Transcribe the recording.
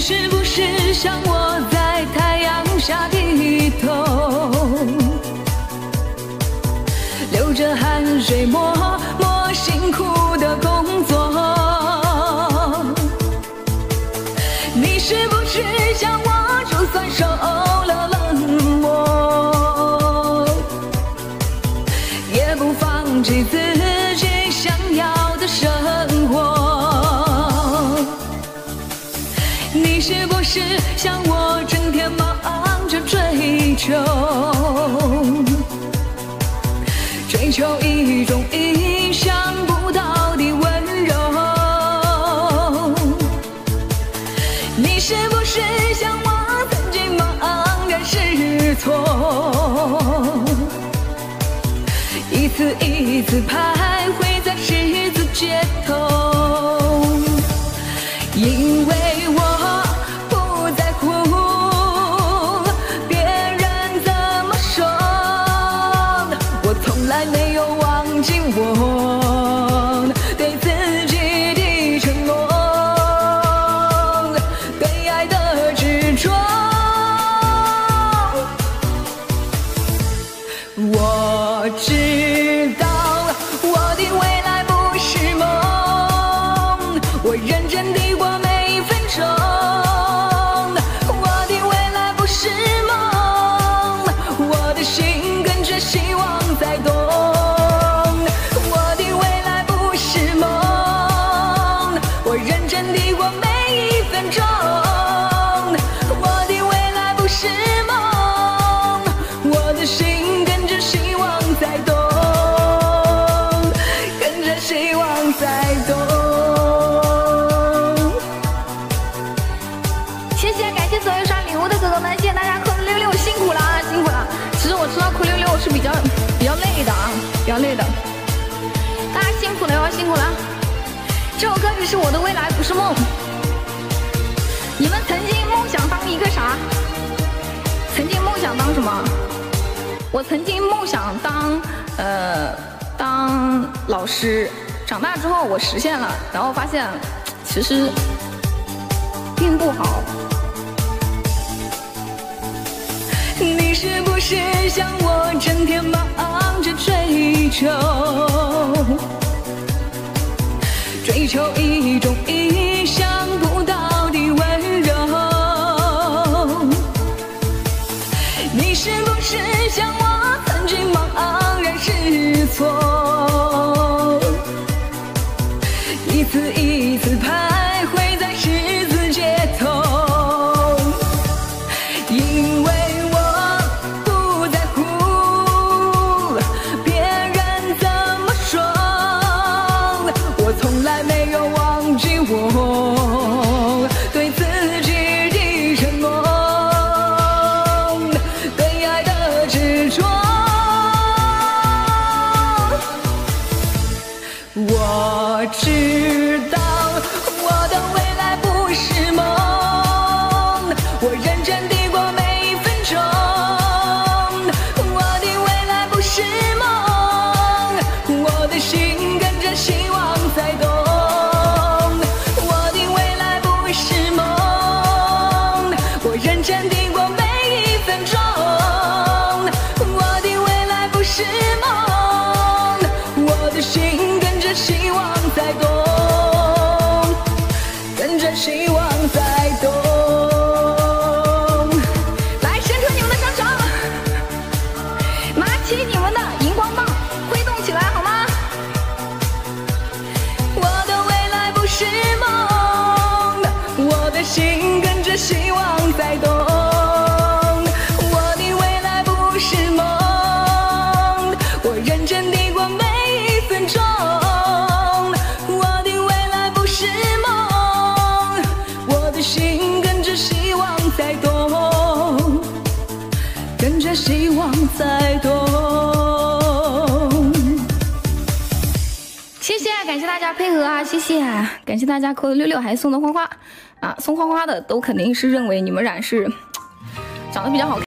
是不是像我在太阳下低头，流着汗水默默辛苦是像我，整天忙着追求，追求一种意想不到的温柔？你是不是像我，曾经茫然失措，一次一次徘徊在十字街头？whoa. 这首歌曲是我的未来不是梦。你们曾经梦想当一个啥？曾经梦想当什么？我曾经梦想当呃当老师，长大之后我实现了，然后发现其实并不好。你是不是像我，整天忙着追求，求一种有忘记我是梦，我的心跟着希望在动。我的未来不是梦，我认真地过每一分钟。我的未来不是梦，我的心跟着希望在动，跟着希望在动。谢谢，感谢大家配合啊，谢谢，感谢大家扣的六六，还送的花花啊，送花花的都肯定是认为你们染是长得比较好看。